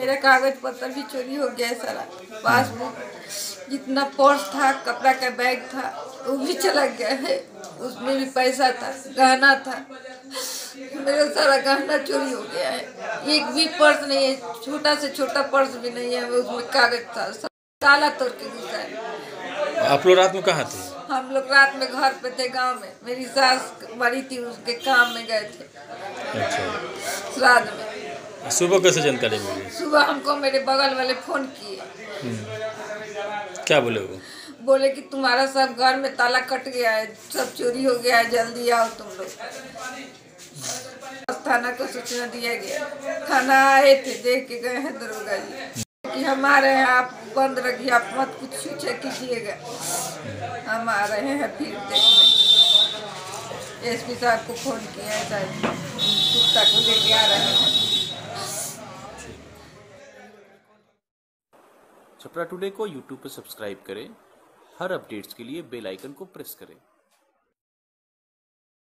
मेरा कागज़ पत्र भी चोरी हो गया है सारा पासबुक जितना पर्स था कपड़ा का बैग था वो भी चला गया है। उसमें भी पैसा था गहना था। मेरा सारा गहना चोरी हो गया है। एक भी पर्स नहीं है छोटा से छोटा पर्स भी नहीं है उसमें कागज़ था। ताला तोड़ के घुसा है आप लोग रात में कहाँ थे? हम लोग रात में घर पे थे गाँव में। मेरी सास मरी थी उसके काम में गए थे। अच्छा। श्राद्ध में। सुबह कैसे जानकारी मिली? सुबह हमको मेरे बगल वाले फ़ोन किए। क्या बोले वो? बोले कि तुम्हारा सब घर में ताला कट गया है सब चोरी हो गया है जल्दी आओ तुम लोग। थाना को सूचना दिया गया। थाना आए थे देख के गए हैं दरोगा जी। कि हम आ रहे हैं आप बंद रखिए आप मत कुछ सूचे कीजिएगा। हम आ रहे हैं फिर देखने। एस पी साहब को फ़ोन किया है छपरा टुडे को यूट्यूब पर सब्सक्राइब करें। हर अपडेट्स के लिए बेल आइकन को प्रेस करें।